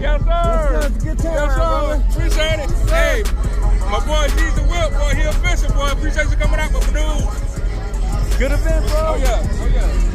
Yes, sir. Yes, sir. It's good time, Yes, sir. brother. Appreciate it. Hey, my boy G's the Whip, boy. He official, boy. Appreciate you coming out, my dude. Good event, bro. Oh, yeah. Oh, yeah.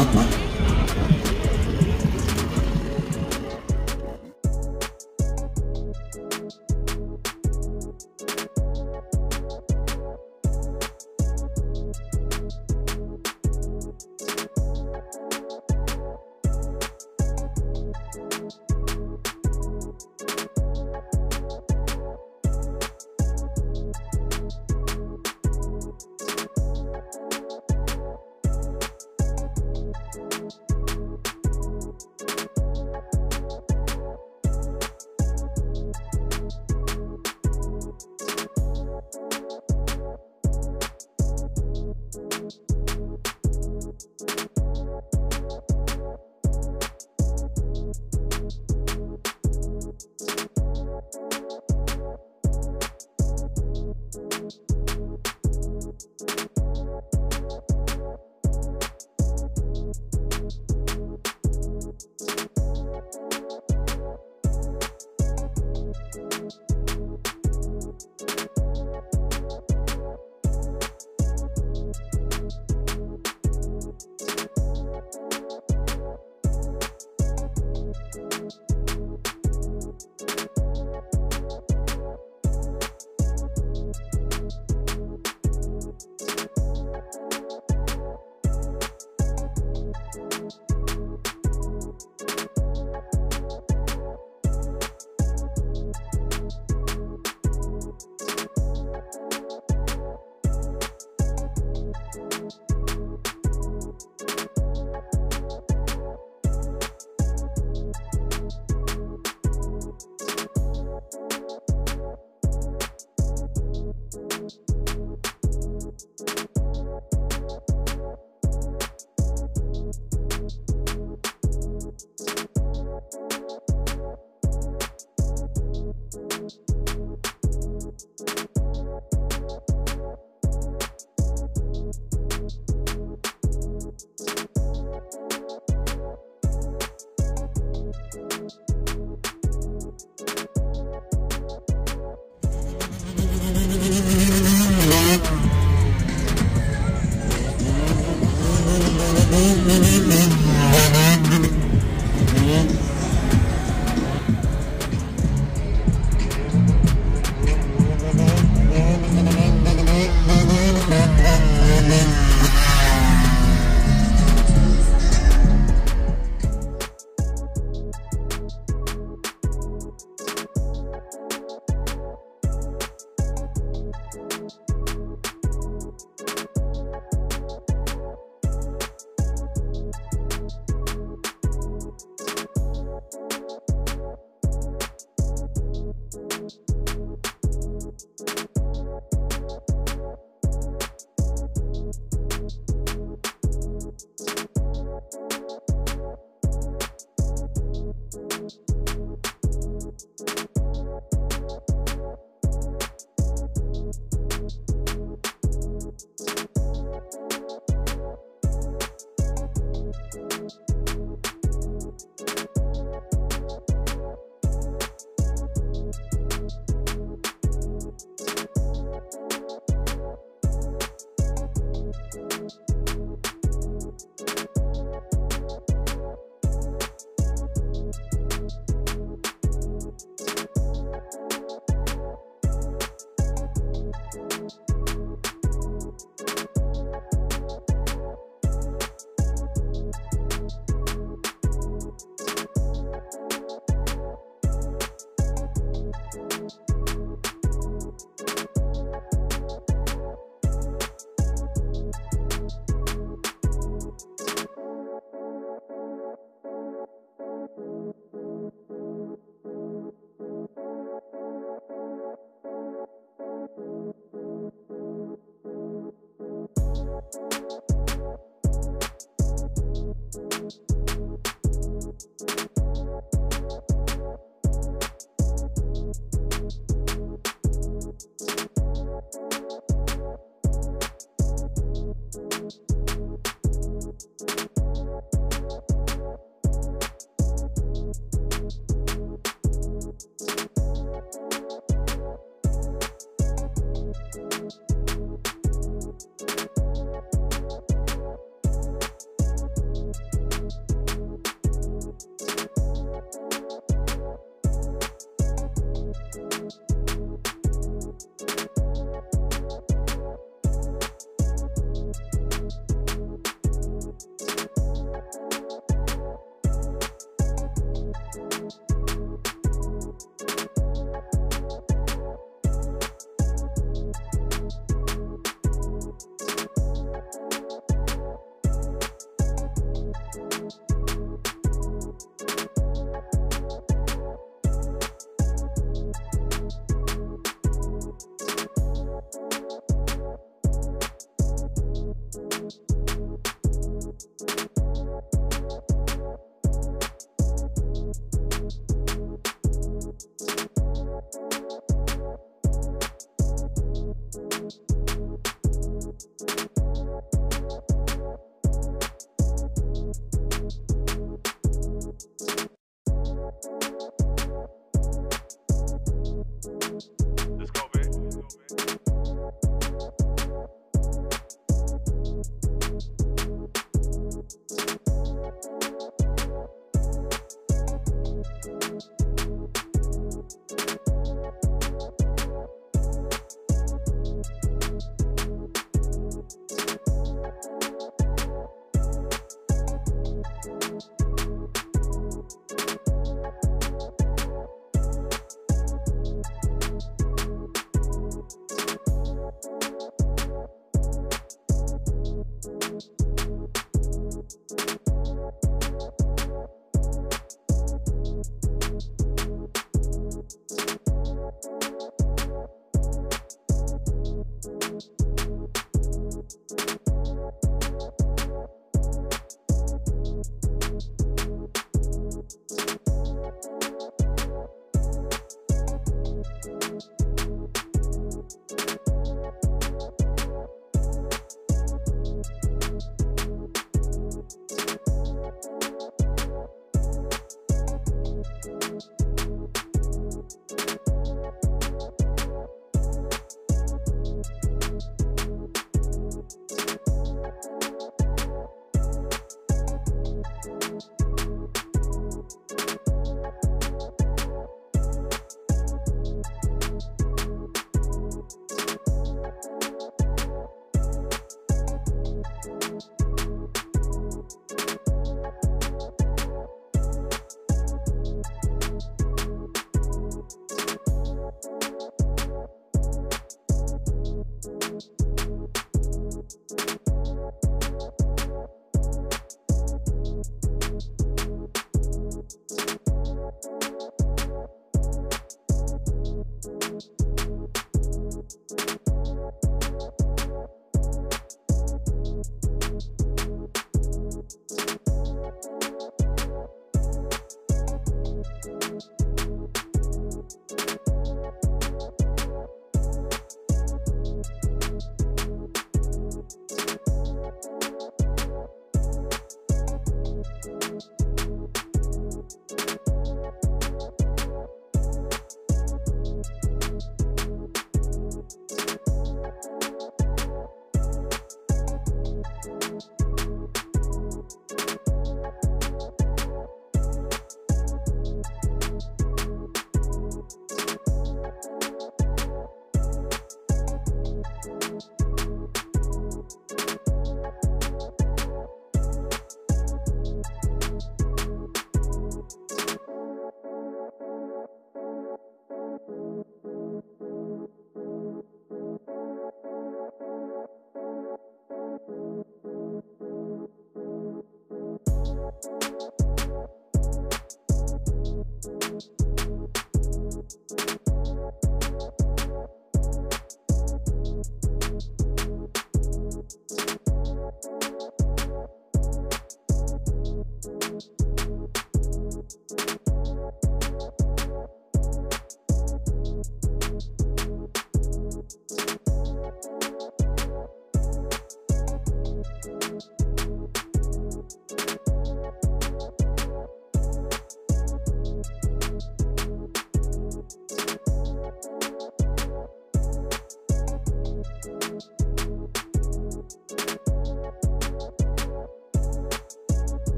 Not, not. Música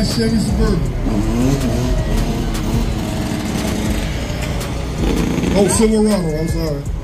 89 Chevy Suburban. Oh, Silverado, I'm sorry.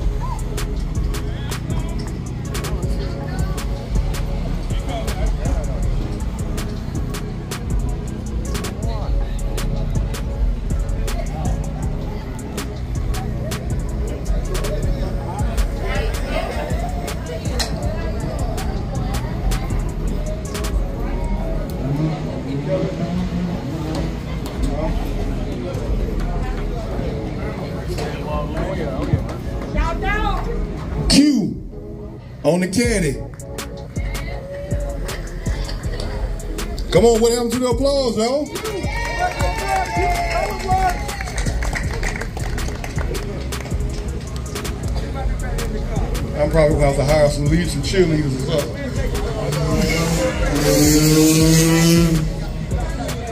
On. Come on, what happened to the applause, y'all? I'm probably have to hire some leads and cheerleaders or something.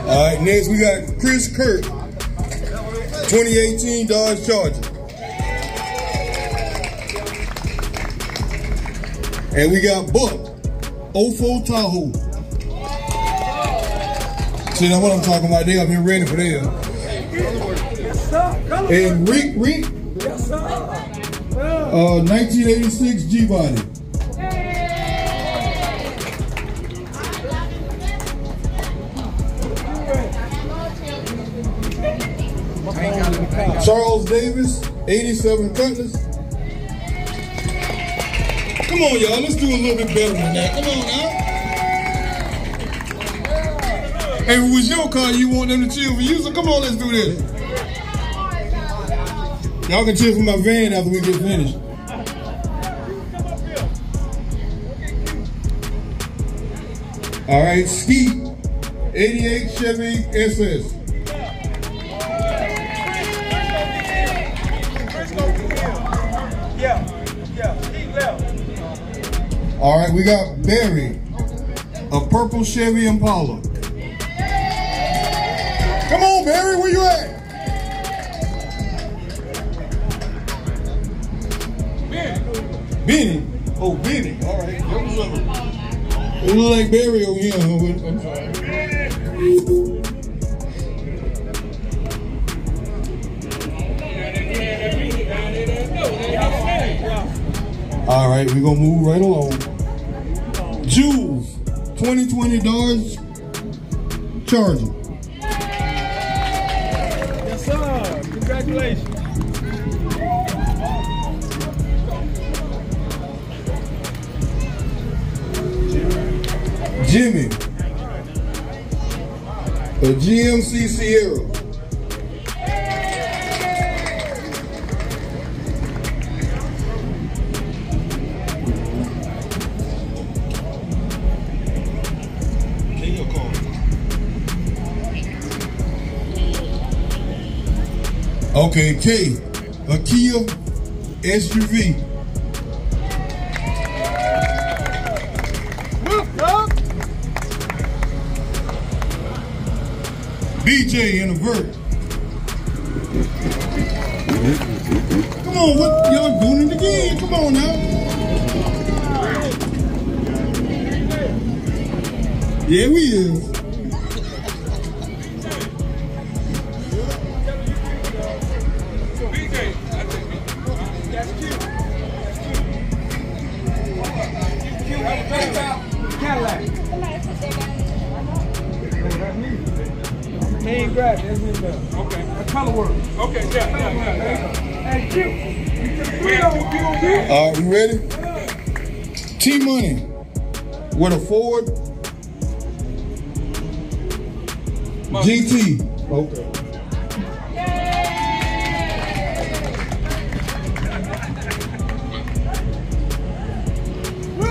All right, next we got Chris Kirk, 2018 Dodge Charger. And we got Buck, Ofo Tahoe. See, that's what I'm talking about. They have been ready for them. And Rick, Rick, uh, 1986 G-Body. Charles Davis, 87 Cutlass. Come on, y'all. Let's do a little bit better than that. Come on now. Hey, it was your car, you want them to chill for you, so come on, let's do this. Y'all can chill for my van after we get finished. All right, Ski, 88 Chevy SS. All right, we got Barry, a purple Chevy Impala. Come on, Barry, where you at? Benny. Oh, Benny. All right. It look like Barry over here. I'm sorry. All right, we're gonna move right along. Jules, 2020 Dodge Charger. Yes, sir. Congratulations. Jimmy, a GMC Sierra. Okay, K, a Kia SUV. BJ in a vert. Come on, what y'all doing it again? Come on now. Yeah, we is. Grab it. That's his belt. Okay. That's color work. Okay, yeah, yeah, yeah. yeah. That's cute. We have two people here. All right, you ready? T Money with a Ford GT. Okay.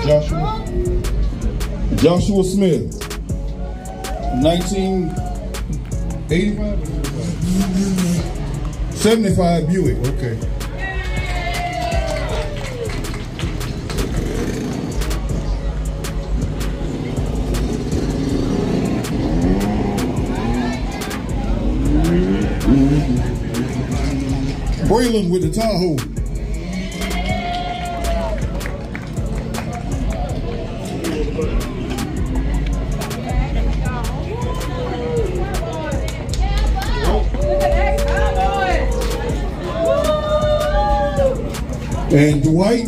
Joshua. Joshua Smith. 1985? 75 Buick. Okay. Braylon with the Tahoe. And Dwight.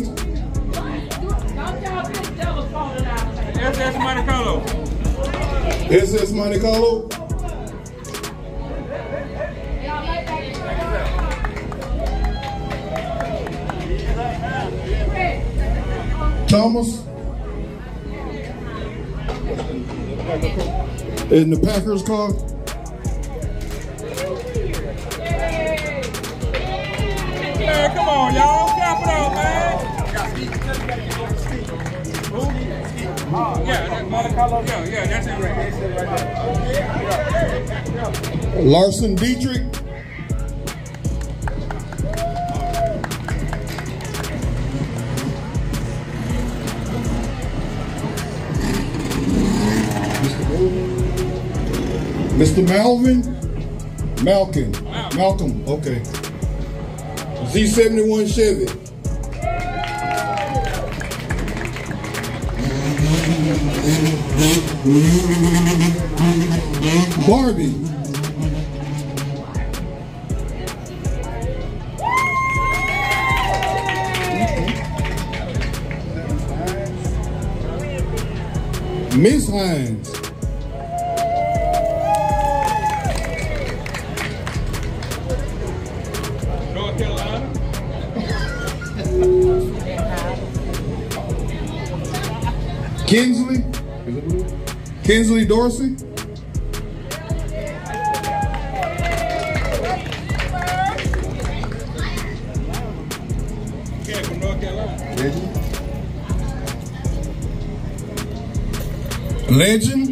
SS Monte Carlo. SS Monte Carlo. Thomas. In the Packers car. Come on, y'all. Up, it. Larson Dietrich. Mr. Malvin? Malcolm. Malcolm, okay. Z71 Chevy. Barbie. Miss Hines. Kinsley. Kinsley Dorsey. Carolina. Legend.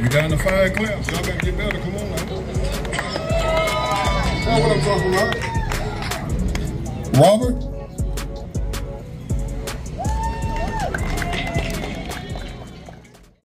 You down to five claps. Y'all